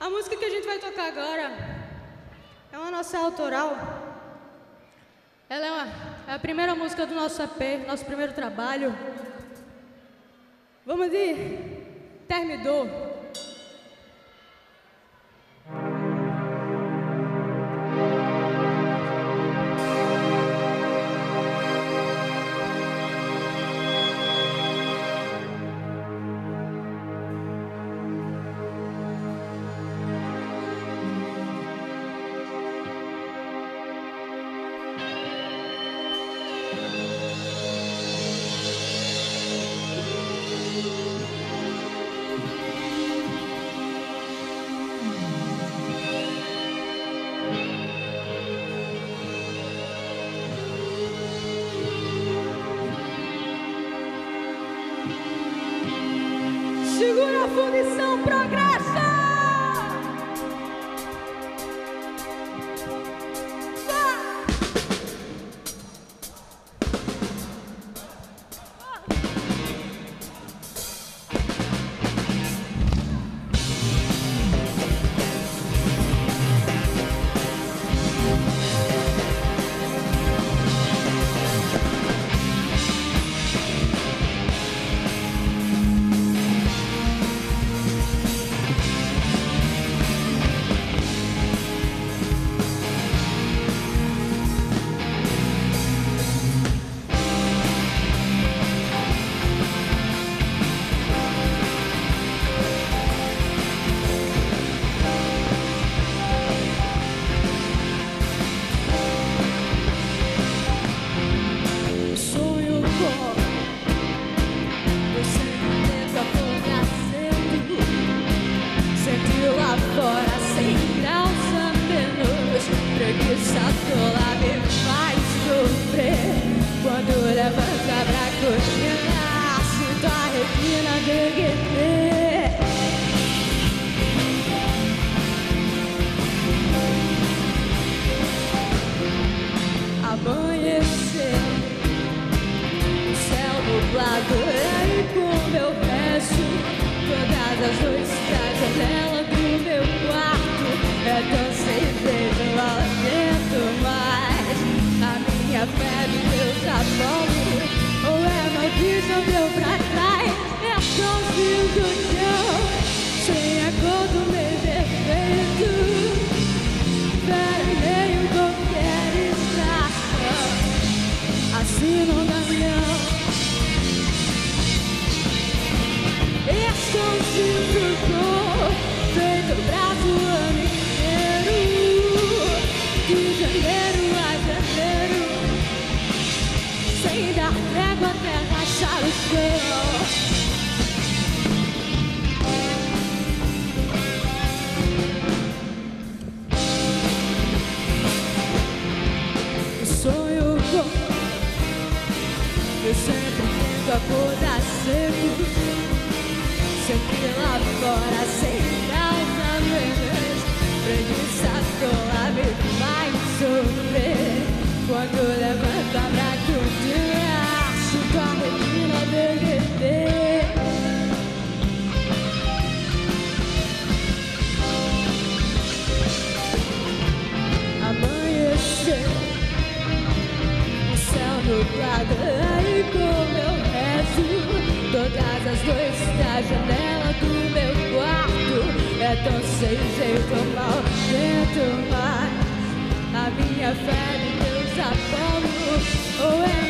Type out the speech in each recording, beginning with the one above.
A música que a gente vai tocar agora é uma nossa autoral. Ela é, uma, é a primeira música do nosso EP, nosso primeiro trabalho. Vamos de Termidor. Segura a fundição progressa! Oh. Sabão Ou é uma deu pra trás. É frio do chão. Sem a cor do meu defeito. Vermelho qualquer estação Assim não Eu sempre tento acordar cedo Sempre lá fora sem causa menos Preguiça tola tão sem jeito, mal jeito mais. A minha fé me deu sabão Ou é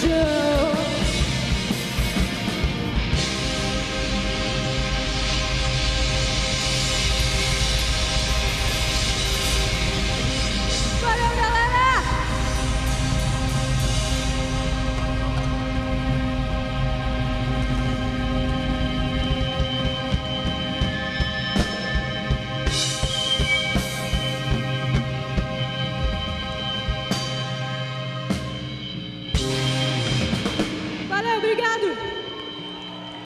show.